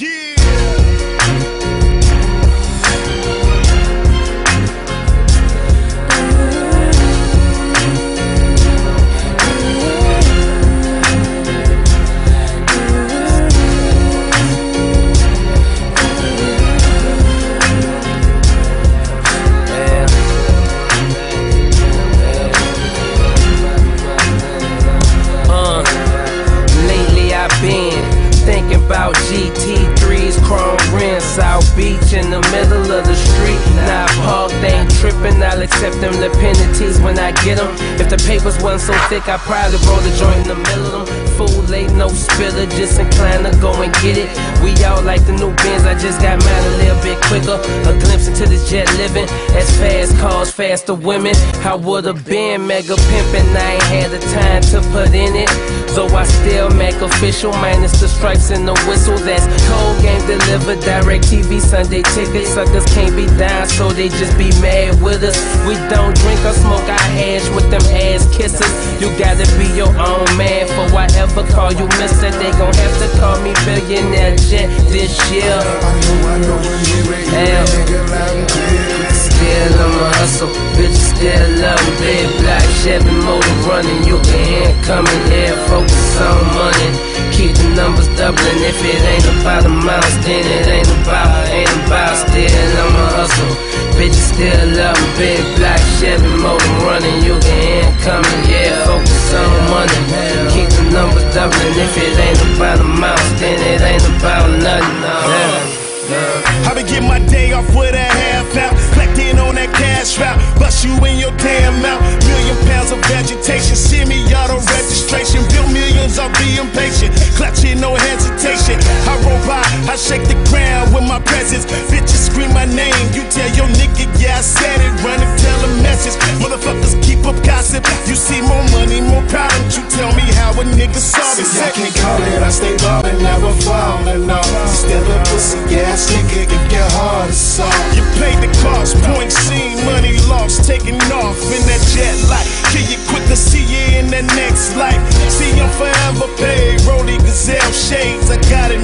Yeah. Beach in the middle of the street. Now they ain't tripping. I'll accept them the penalties when I get them. If the papers wasn't so thick, I'd probably roll the joint in the middle of them. Fool ain't no spiller, just inclined to go and get it. We all like the new Benz, I just got mine bit quicker. A glimpse into this jet living, as fast cars, faster women. I would've been mega pimpin', I ain't had the time to put in it. Though I still make official, minus the stripes and the whistle. That's cold game delivered, DirecTV Sunday tickets. Suckers can't be down, so they just be mad with us. We don't drink or smoke our hash with them ass kissers. You gotta be your own man for whatever call you mister. They gon' have to call me billionaire jet this year. Hell. Chevy motor running, you can hear it coming here. Focus on money, keep the numbers doubling. If it ain't about amounts, then shake the ground with my presence. Bitches scream my name. You tell your nigga, yeah, I said it. Run and tell a message. Motherfuckers keep up gossip. You see more money, more problems. You tell me how a nigga solve it. See, I can't call it, I stay ballin', never fallin', no. Still a pussy ass nigga if your heart is soft. You paid the cost, point seen, money lost, taking off in that jet light. Kill you quicker, see you in the next life. See, I'm forever paid. Rolly Cazal shades, I got it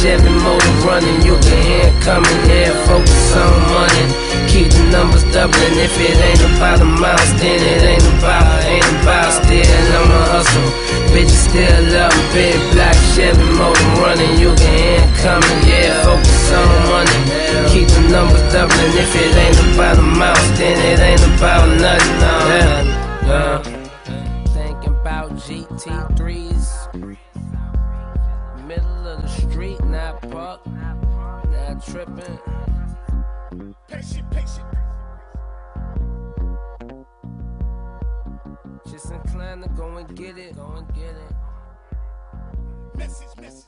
Chevy motor running, you can hear it coming here. Focus on money, keep the numbers doubling. If it ain't about amounts, then it ain't about, ain't about. Still I'm a hustle, bitch still love me. Big black Chevy motor running, you can hear it coming here. Focus on money, keep the numbers doubling. If it ain't about amounts, then it ain't about nothing. No. Yeah. Yeah. Thinking about GT3s. Middle of the street, not park, not tripping. Patient, patient. Just inclined to go and get it, go and get it. Message, message.